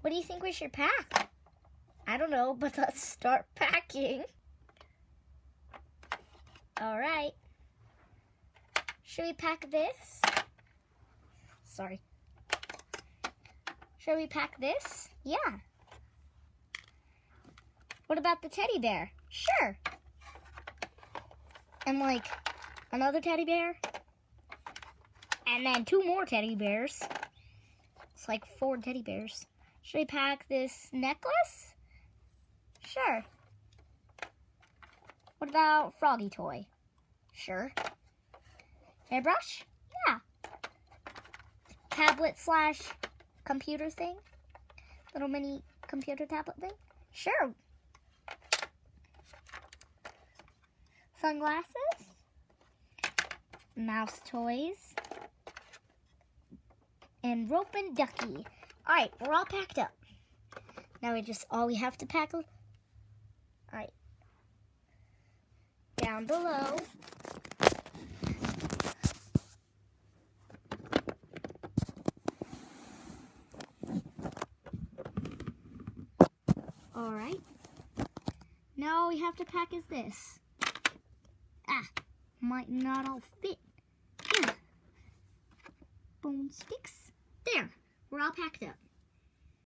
What do you think we should pack? I don't know, but let's start packing. All right. Should we pack this? Sorry. Should we pack this? Yeah. What about the teddy bear? Sure. And like another teddy bear. And then two more teddy bears. It's like four teddy bears. Should we pack this necklace? Sure. What about froggy toy? Sure. Airbrush? Yeah. Tablet slash computer thing? Little mini computer tablet thing? Sure. Sunglasses? Mouse toys? And rope and ducky. Alright, we're all packed up. Now we just, all we have to pack, alright. Down below. All right. Now all we have to pack is this. Ah, might not all fit. Yeah. Bone sticks. There, we're all packed up.